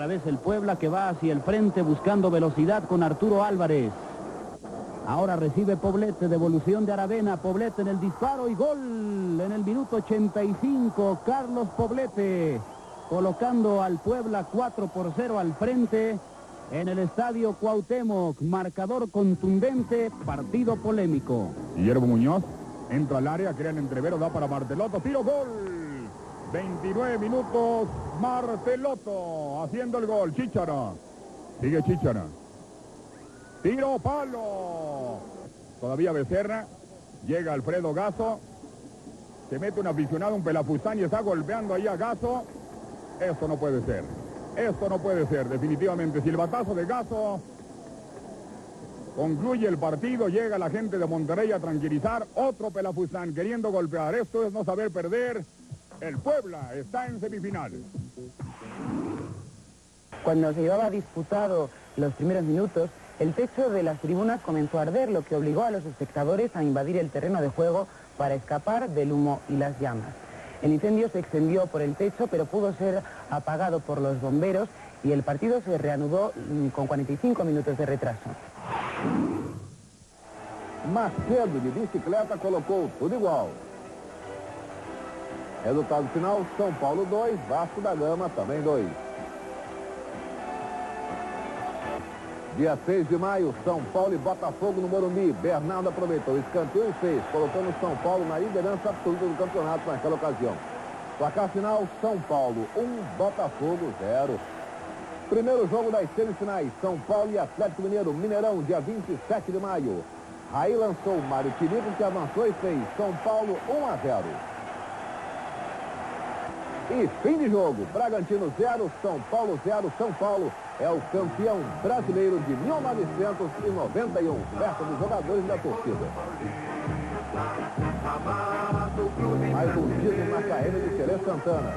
otra vez el Puebla que va hacia el frente buscando velocidad con Arturo Álvarez. Ahora recibe Poblete, devolución de Aravena, Poblete en el disparo y gol en el minuto 85, Carlos Poblete, colocando al Puebla 4 por 0 al frente en el estadio Cuauhtémoc, marcador contundente, partido polémico. Guillermo Muñoz entra al área, crea el entrevero, da para Marteloto, tiro gol. 29 minutos, Marteloto haciendo el gol, Chichara. Sigue Chichara. Tiro palo. Todavía Becerra. Llega Alfredo Gaso. Se mete un aficionado, un pelafustán y está golpeando ahí a Gaso. Esto no puede ser. Esto no puede ser, definitivamente. Silbatazo de Gaso. Concluye el partido, llega la gente de Monterrey a tranquilizar. Otro pelafustán queriendo golpear. Esto es no saber perder. El Puebla está en semifinales. Cuando se llevaba disputado los primeros minutos, el techo de las tribunas comenzó a arder, lo que obligó a los espectadores a invadir el terreno de juego para escapar del humo y las llamas. El incendio se extendió por el techo, pero pudo ser apagado por los bomberos y el partido se reanudó mm, con 45 minutos de retraso. Macedo de bicicleta colocou tudo igual. Resultado final, São Paulo 2, Vasco da Gama também 2. Dia 6 de maio, São Paulo e Botafogo no Morumbi. Bernardo aproveitou o escanteio e fez, colocando São Paulo na liderança absoluta do campeonato naquela ocasião. Placar final, São Paulo 1, Botafogo 0. Primeiro jogo das semifinais, São Paulo e Atlético Mineiro, Mineirão, dia 27 de maio. Aí lançou Mário Filipe, que avançou e fez São Paulo 1 a 0. E fim de jogo. Bragantino 0, São Paulo 0. São Paulo é o campeão brasileiro de 1991. Perto dos jogadores da torcida. Mais um título na carreira de Tele Santana.